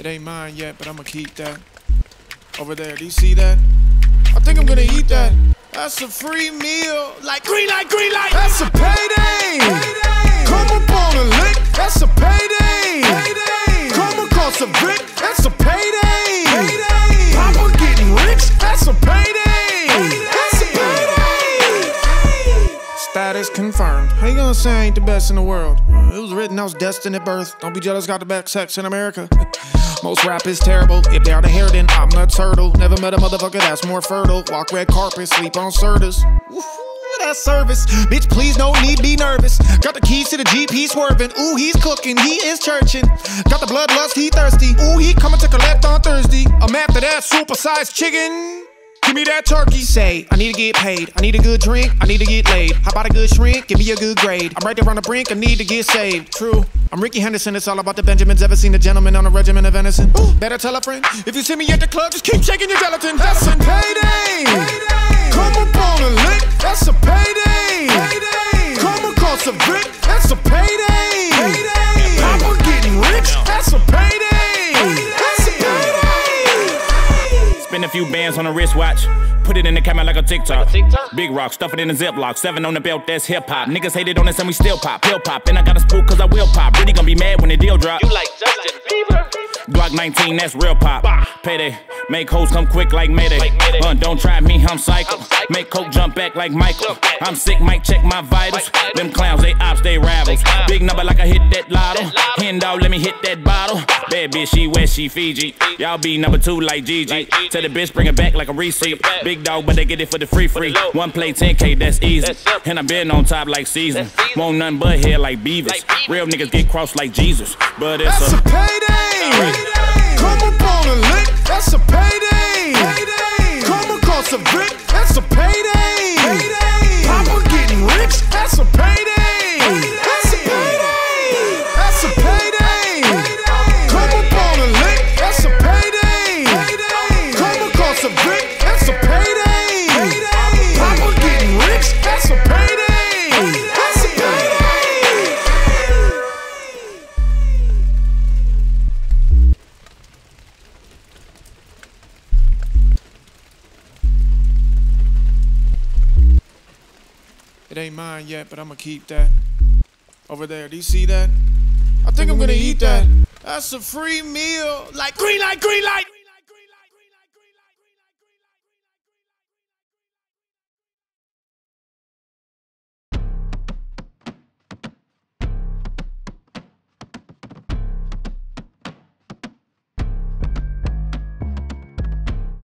It ain't mine yet, but I'ma keep that. Over there, do you see that? I think I'm gonna eat that. That's a free meal. Like green light, green light. That's a payday. payday. Come up on a lick. That's a payday. Payday. Come across a brick. That's a payday. payday. Papa getting rich. That's a payday. That's a payday. Status confirmed. How you gonna say I ain't the best in the world? It was written I was destined at birth. Don't be jealous, got the best sex in America. Most rap is terrible. If they are the hair, then I'm the turtle. Never met a motherfucker that's more fertile. Walk red carpet, sleep on Serta's. Woo, That service, bitch. Please, no need be nervous. Got the keys to the he's swerving. Ooh, he's cooking, he is churching. Got the bloodlust, he thirsty. Ooh, he coming to collect on Thursday. I'm after that supersized chicken. Give me that turkey. Say, I need to get paid. I need a good drink. I need to get laid. How about a good shrink? Give me a good grade. I'm right there on the brink. I need to get saved. True. I'm Rickey Henderson. It's all about the Benjamins. Ever seen a gentleman on a regiment of venison? Ooh, better tell a friend. If you see me at the club, just keep shaking your gelatin. That's a payday. Come up on a lick. That's a payday. Spend a few bands on a wristwatch. Put it in the camera like a TikTok. Big rock, stuff it in a Ziploc. Seven on the belt, that's hip hop. Niggas hated on us and we still pop. Pill pop. And I got a spook cause I will pop. Really gonna be mad when the deal drop. You like Justin Bieber? Glock 19, that's real pop. Payday. Make hoes come quick like Mayday. Like Mayday. Uh, don't try me, I'm psycho. I'm psycho. Make coke jump back like Michael. I'm sick, might check my vitals. Them clowns, they ops, they rivals. Big number like I hit that lotto. Hand dog, let me hit that bottle. Bad bitch, she west, she Fiji. Y'all be number two like Gigi. Tell the bitch, bring it back like a receipt. Big dog, but they get it for the free free. One play 10K, that's easy. And I been on top like season. Won't nothing but hair like beavers. Real niggas get crossed like Jesus. But it's That's a a payday. Come up on a lick. That's a payday. Come across a brick. That's a payday. Ain't mine yet, but I'ma keep that. Over there, do you see that? I think I'm gonna eat that. That's a free meal. Like green light, green light.